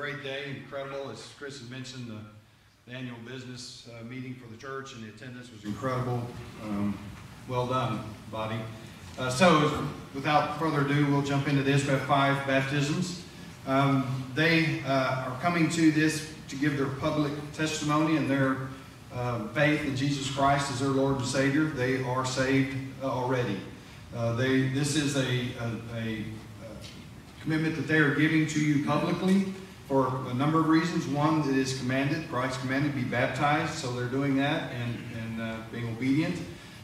great day, incredible. As Chris has mentioned, the, the annual business uh, meeting for the church and the attendance was incredible. Um, well done, body. Uh, so, without further ado, we'll jump into this. We have five baptisms. Um, they uh, are coming to this to give their public testimony and their uh, faith in Jesus Christ as their Lord and Savior. They are saved uh, already. Uh, they, this is a, a, a commitment that they are giving to you publicly for a number of reasons. One, it is commanded, Christ commanded, be baptized, so they're doing that and, and uh, being obedient.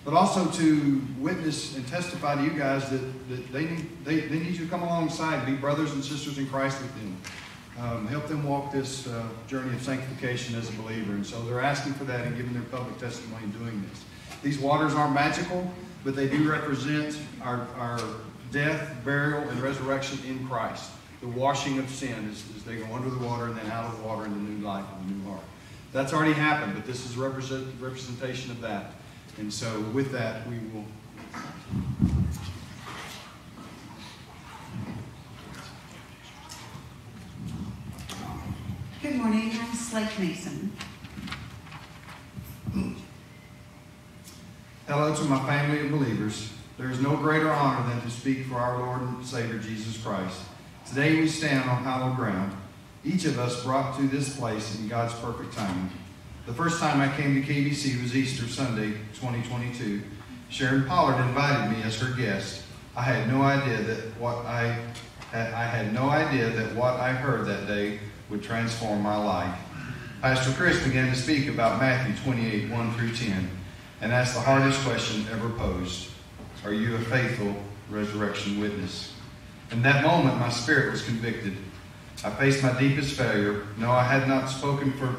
But also to witness and testify to you guys that, that they, need, they, they need you to come alongside, be brothers and sisters in Christ with them. Um, help them walk this uh, journey of sanctification as a believer. And so they're asking for that and giving their public testimony in doing this. These waters aren't magical, but they do represent our, our death, burial, and resurrection in Christ. The washing of sin as, as they go under the water and then out of the water in the new life and the new heart. That's already happened, but this is represent, representation of that. And so with that, we will. Good morning, I'm Slake Mason. Hello to my family of believers. There is no greater honor than to speak for our Lord and Savior Jesus Christ. Today we stand on hallowed ground, each of us brought to this place in God's perfect timing. The first time I came to KBC was Easter Sunday, 2022. Sharon Pollard invited me as her guest. I had no idea that what I I had no idea that what I heard that day would transform my life. Pastor Chris began to speak about Matthew 28, 1 through 10, and asked the hardest question ever posed. Are you a faithful resurrection witness? In that moment, my spirit was convicted. I faced my deepest failure. No, I had not spoken for,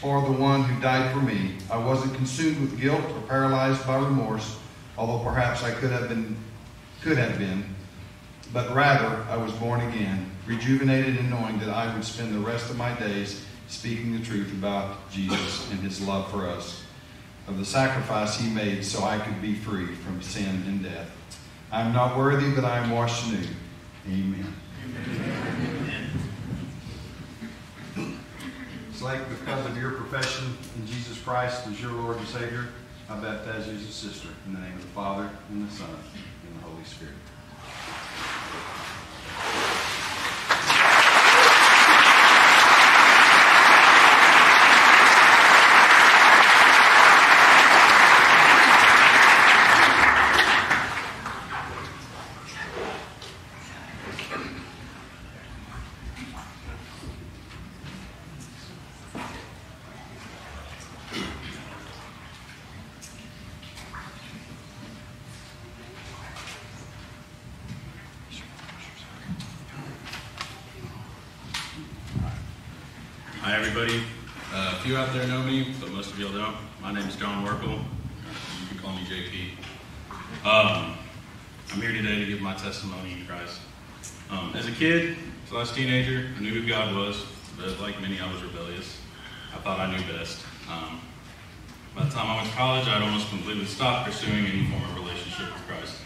for the one who died for me. I wasn't consumed with guilt or paralyzed by remorse, although perhaps I could have been, could have been. But rather, I was born again, rejuvenated in knowing that I would spend the rest of my days speaking the truth about Jesus and his love for us of the sacrifice he made so I could be free from sin and death. I am not worthy, but I am washed anew. Amen. It's like because of your profession in Jesus Christ as your Lord and Savior, I baptize you as a sister in the name of the Father, and the Son, and the Holy Spirit. Everybody. Uh, a few out there know me, but most of y'all don't. My name is John Werckle. You can call me JP. Um, I'm here today to give my testimony in Christ. Um, as a kid, slash teenager, I knew who God was, but like many, I was rebellious. I thought I knew best. Um, by the time I went to college, I'd almost completely stopped pursuing any form of relationship with Christ.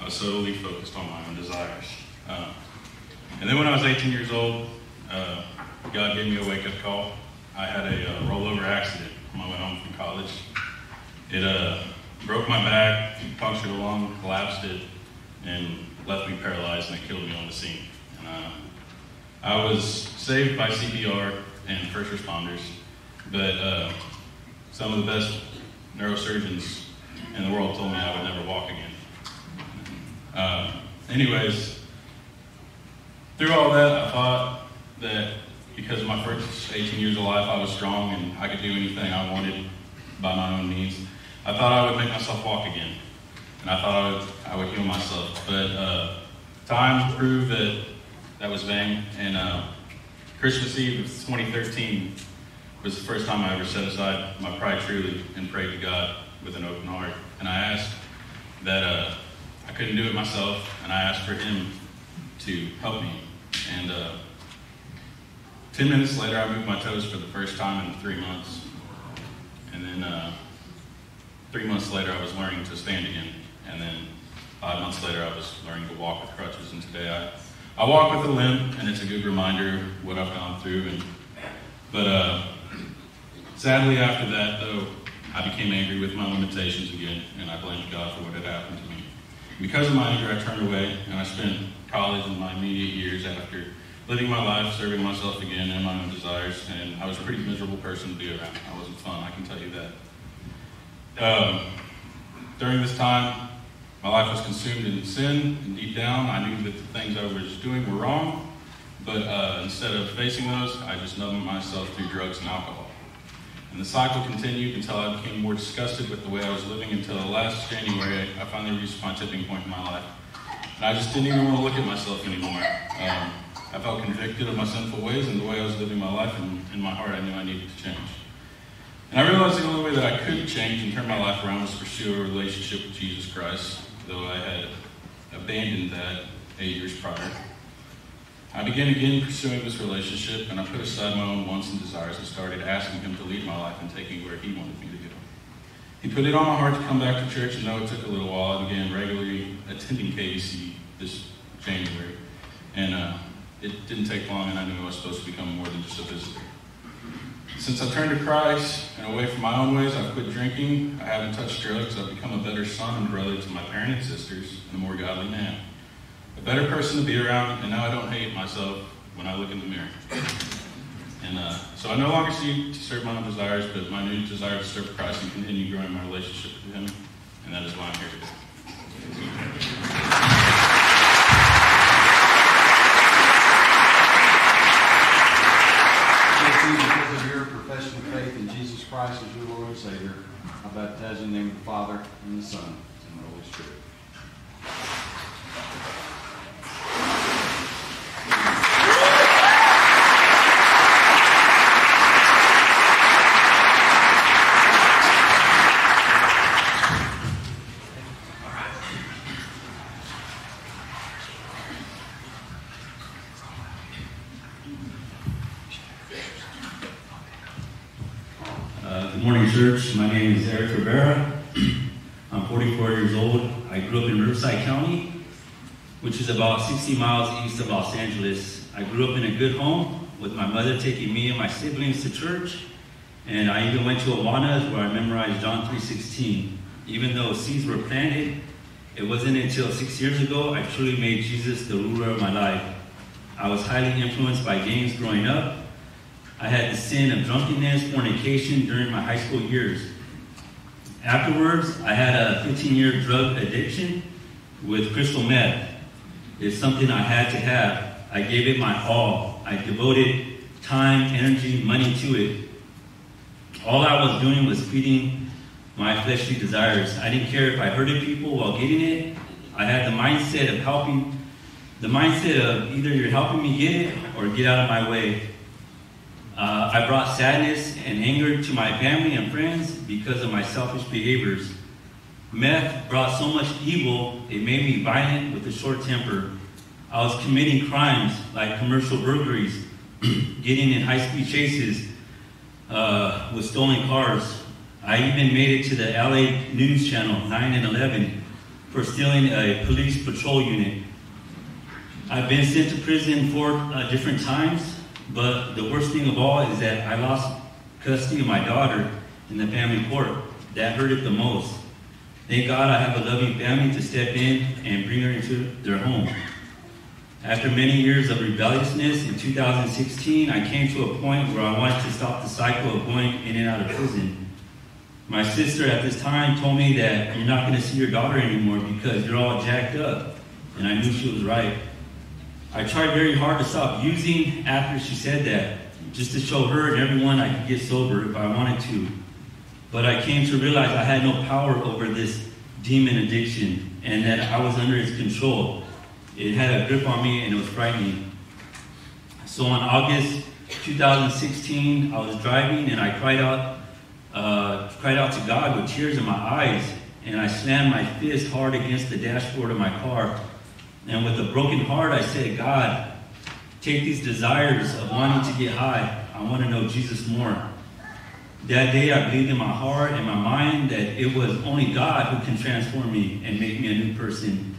I was solely focused on my own desires. Uh, and then when I was 18 years old, uh, God gave me a wake up call. I had a uh, rollover accident when I went home from college. It uh, broke my back, punctured a lung, collapsed it, and left me paralyzed, and it killed me on the scene. And, uh, I was saved by CPR and first responders, but uh, some of the best neurosurgeons in the world told me I would never walk again. Uh, anyways, through all that, I thought that because of my first 18 years of life, I was strong and I could do anything I wanted by my own means. I thought I would make myself walk again, and I thought I would, I would heal myself. But uh, time proved that that was vain, and uh, Christmas Eve of 2013 was the first time I ever set aside my pride truly and prayed to God with an open heart. And I asked that uh, I couldn't do it myself, and I asked for Him to help me. And uh, Ten minutes later, I moved my toes for the first time in three months. And then uh, three months later, I was learning to stand again. And then five months later, I was learning to walk with crutches. And today, I, I walk with a limp, and it's a good reminder of what I've gone through. And but uh, sadly, after that, though, I became angry with my limitations again, and I blamed God for what had happened to me. Because of my anger, I turned away, and I spent college and my immediate years after living my life, serving myself again and my own desires, and I was a pretty miserable person to be around. I wasn't fun, I can tell you that. Um, during this time, my life was consumed in sin, and deep down, I knew that the things I was doing were wrong, but uh, instead of facing those, I just numbed myself through drugs and alcohol. And the cycle continued until I became more disgusted with the way I was living until last January, I finally reached my tipping point in my life. And I just didn't even want to look at myself anymore. Um, I felt convicted of my sinful ways and the way I was living my life, and in my heart, I knew I needed to change. And I realized the only way that I could change and turn my life around was to pursue a relationship with Jesus Christ, though I had abandoned that eight years prior. I began again pursuing this relationship, and I put aside my own wants and desires and started asking Him to lead my life and take me where He wanted me to go. He put it on my heart to come back to church, and though it took a little while, I began regularly attending KBC this January. And uh, it didn't take long, and I knew I was supposed to become more than just a visitor. Since I turned to Christ and away from my own ways, I've quit drinking. I haven't touched drugs. I've become a better son and brother to my parents and sisters, and a more godly man a better person to be around, and now I don't hate myself when I look in the mirror. And uh, so I no longer seek to serve my own desires, but my new desire to serve Christ and continue growing my relationship with Him, and that is why I'm here Because of your profession of faith in Jesus Christ as your Lord and Savior, I baptize in the name of the Father, and the Son, and the Holy Spirit. Uh, Good morning, church. My name is Eric Rivera. I'm 44 years old. I grew up in Riverside County, which is about 60 miles east of Los Angeles. I grew up in a good home with my mother taking me and my siblings to church, and I even went to Awanas where I memorized John 3:16. Even though seeds were planted, it wasn't until six years ago I truly made Jesus the ruler of my life. I was highly influenced by games growing up, I had the sin of drunkenness, fornication during my high school years. Afterwards, I had a 15 year drug addiction with crystal meth. It's something I had to have. I gave it my all. I devoted time, energy, money to it. All I was doing was feeding my fleshly desires. I didn't care if I hurted people while getting it. I had the mindset of helping, the mindset of either you're helping me get it or get out of my way. Uh, I brought sadness and anger to my family and friends because of my selfish behaviors. Meth brought so much evil, it made me violent with a short temper. I was committing crimes like commercial burglaries, getting in high speed chases uh, with stolen cars. I even made it to the LA News Channel 9 and 11 for stealing a police patrol unit. I've been sent to prison four uh, different times. But the worst thing of all is that I lost custody of my daughter in the family court. That hurt it the most. Thank God I have a loving family to step in and bring her into their home. After many years of rebelliousness, in 2016, I came to a point where I wanted to stop the cycle of going in and out of prison. My sister at this time told me that you're not going to see your daughter anymore because you're all jacked up. And I knew she was right. I tried very hard to stop using after she said that, just to show her and everyone I could get sober if I wanted to. But I came to realize I had no power over this demon addiction and that I was under its control. It had a grip on me and it was frightening. So on August 2016, I was driving and I cried out, uh, cried out to God with tears in my eyes, and I slammed my fist hard against the dashboard of my car and with a broken heart, I said, God, take these desires of wanting to get high. I want to know Jesus more. That day, I believed in my heart and my mind that it was only God who can transform me and make me a new person.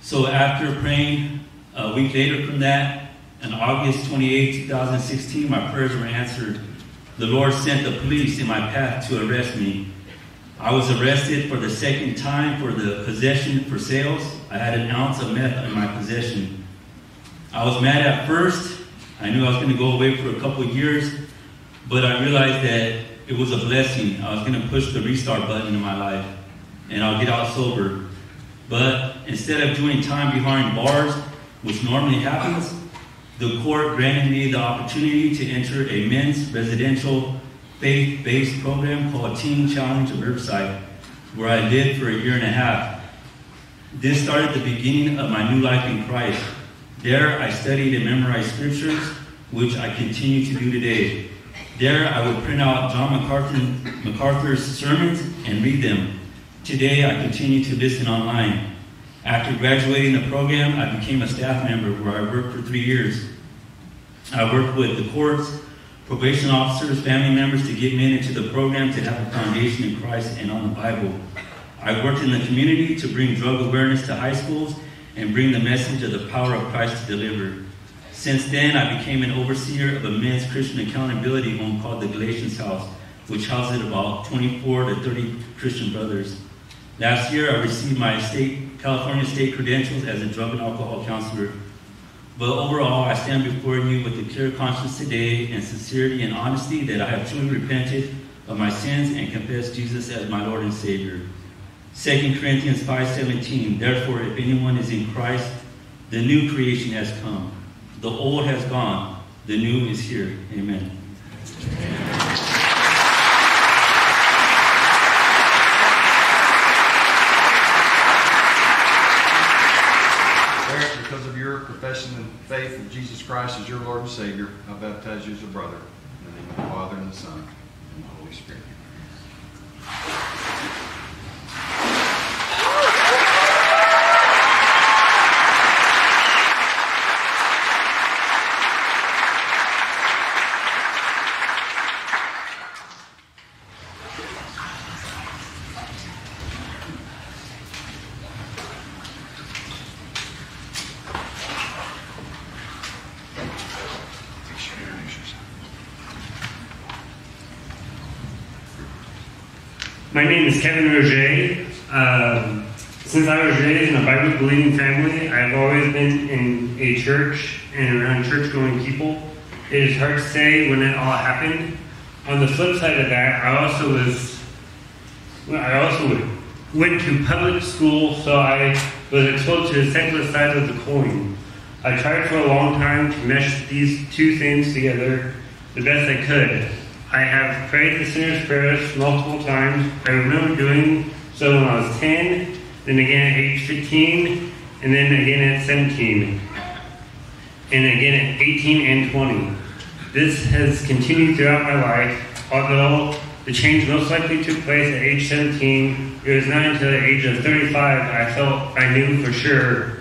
So after praying A week later from that, on August 28, 2016, my prayers were answered. The Lord sent the police in my path to arrest me. I was arrested for the second time for the possession for sales. I had an ounce of meth in my possession. I was mad at first. I knew I was going to go away for a couple years, but I realized that it was a blessing. I was going to push the restart button in my life, and I'll get out sober. But instead of doing time behind bars, which normally happens, the court granted me the opportunity to enter a men's residential faith-based program called Teen Challenge of Riverside, where I lived for a year and a half. This started the beginning of my new life in Christ. There, I studied and memorized scriptures, which I continue to do today. There, I would print out John MacArthur, MacArthur's sermons and read them. Today, I continue to listen online. After graduating the program, I became a staff member where I worked for three years. I worked with the courts, probation officers, family members to get men into the program to have a foundation in Christ and on the Bible. I worked in the community to bring drug awareness to high schools and bring the message of the power of Christ to deliver. Since then, I became an overseer of a men's Christian accountability home called the Galatians House, which houses about 24 to 30 Christian brothers. Last year, I received my state, California state credentials as a drug and alcohol counselor. But overall, I stand before you with a clear conscience today and sincerity and honesty that I have truly repented of my sins and confessed Jesus as my Lord and Savior. 2 Corinthians 5.17, Therefore, if anyone is in Christ, the new creation has come. The old has gone. The new is here. Amen. Eric, because of your profession and faith in Jesus Christ as your Lord and Savior, I baptize you as a brother. In the name of the Father and the Son and the Holy Spirit. My name is Kevin Rotge. Um, since I was raised in a Bible believing family, I've always been in a church and around church going people. It is hard to say when it all happened. On the flip side of that, I also was, well, I also went to public school, so I was exposed to the secular side of the coin. I tried for a long time to mesh these two things together the best I could. I have prayed the sinner's prayers multiple times. I remember doing so when I was 10, then again at age 15, and then again at 17, and again at 18 and 20. This has continued throughout my life, although the change most likely took place at age 17. It was not until the age of 35 that I felt I knew for sure.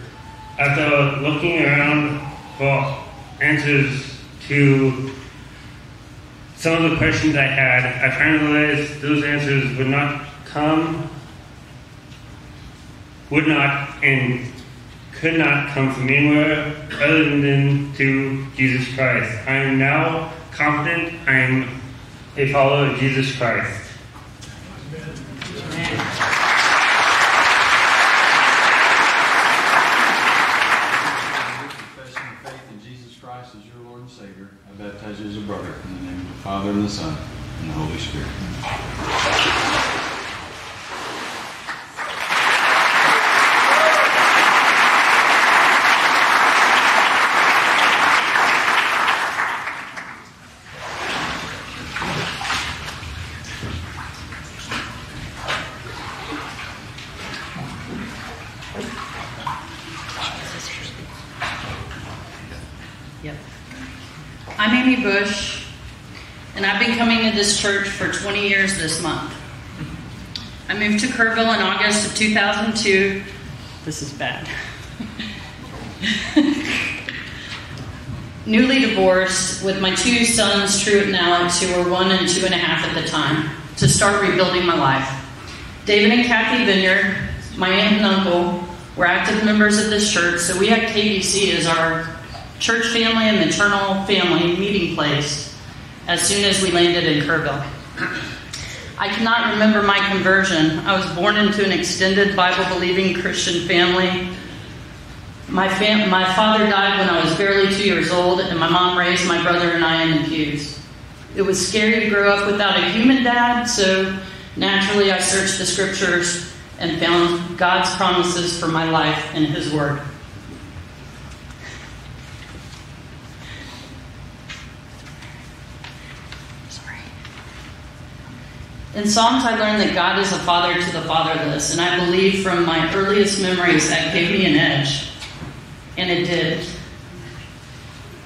After looking around for answers to some of the questions I had, I finally realized those answers would not come, would not, and could not come from anywhere other than to Jesus Christ. I am now confident I am a follower of Jesus Christ. Confession of faith in Jesus Christ as your Lord and Savior, I baptize you as a brother. In the name of the Father and the Son and the Holy Spirit. Yep. I'm Amy Bush, and I've been coming to this church for 20 years this month. I moved to Kerrville in August of 2002. This is bad. Newly divorced with my two sons, Truett and Alex, who were one and two and a half at the time, to start rebuilding my life. David and Kathy Vineyard, my aunt and uncle, We're active members of this church, so we had KBC as our church family and maternal family meeting place as soon as we landed in Kerrville. I cannot remember my conversion. I was born into an extended Bible believing Christian family. My, fam- my father died when I was barely two years old, and my mom raised my brother and I in the pews. It was scary to grow up without a human dad, so naturally I searched the scriptures and found God's promises for my life in His Word. In Psalms, I learned that God is a father to the fatherless, and I believe from my earliest memories that gave me an edge. And it did.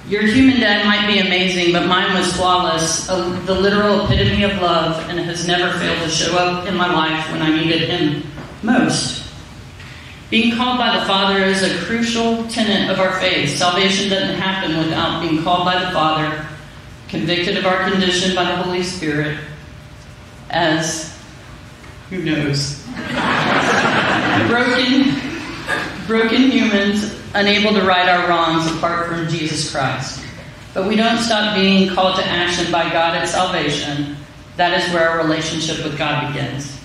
Your human dad might be amazing, but mine was flawless, a, the literal epitome of love, and has never failed to show up in my life when I needed him most. Being called by the Father is a crucial tenet of our faith. Salvation doesn't happen without being called by the Father, convicted of our condition by the Holy Spirit, as who knows? broken, broken humans unable to right our wrongs apart from Jesus Christ. But we don't stop being called to action by God at salvation. That is where our relationship with God begins.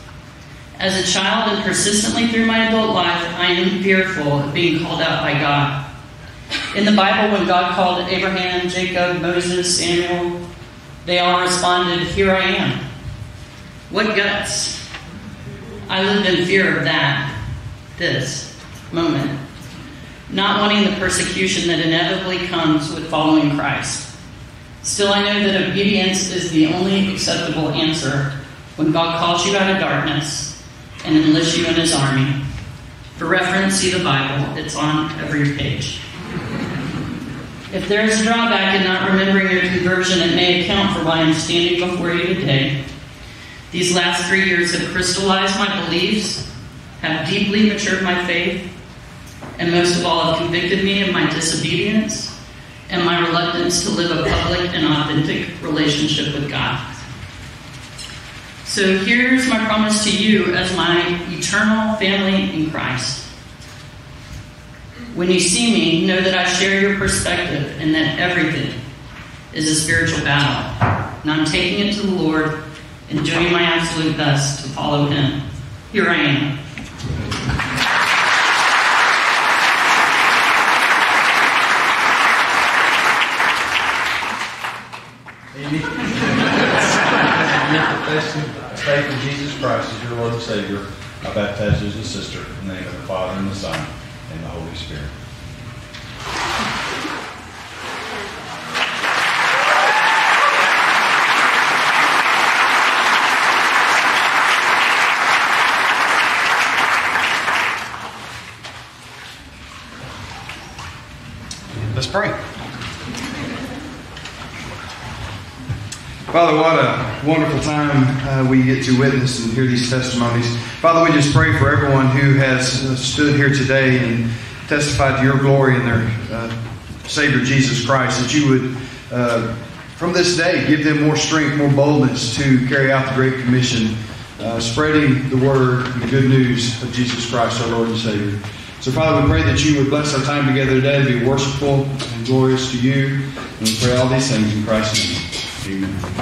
As a child and persistently through my adult life, I am fearful of being called out by God. In the Bible, when God called Abraham, Jacob, Moses, Samuel, they all responded, Here I am. What guts? I lived in fear of that, this moment, not wanting the persecution that inevitably comes with following Christ. Still, I know that obedience is the only acceptable answer when God calls you out of darkness and enlists you in his army. For reference, see the Bible, it's on every page. If there is a drawback in not remembering your conversion, it may account for why I'm standing before you today. These last three years have crystallized my beliefs, have deeply matured my faith, and most of all, have convicted me of my disobedience and my reluctance to live a public and authentic relationship with God. So here's my promise to you as my eternal family in Christ. When you see me, know that I share your perspective and that everything is a spiritual battle. And I'm taking it to the Lord and doing my absolute best to follow Him. Here I am. Amy? Your profession of faith in Jesus Christ as your Lord and Savior, I baptize you as a sister in the name of the Father and the Son and the Holy Spirit. Let's pray. Father, what a wonderful time uh, we get to witness and hear these testimonies. Father, we just pray for everyone who has uh, stood here today and testified to your glory in their uh, Savior Jesus Christ, that you would, uh, from this day, give them more strength, more boldness to carry out the Great Commission, uh, spreading the word and the good news of Jesus Christ, our Lord and Savior. So, Father, we pray that you would bless our time together today to be worshipful and glorious to you. And we pray all these things in Christ's name. Amen.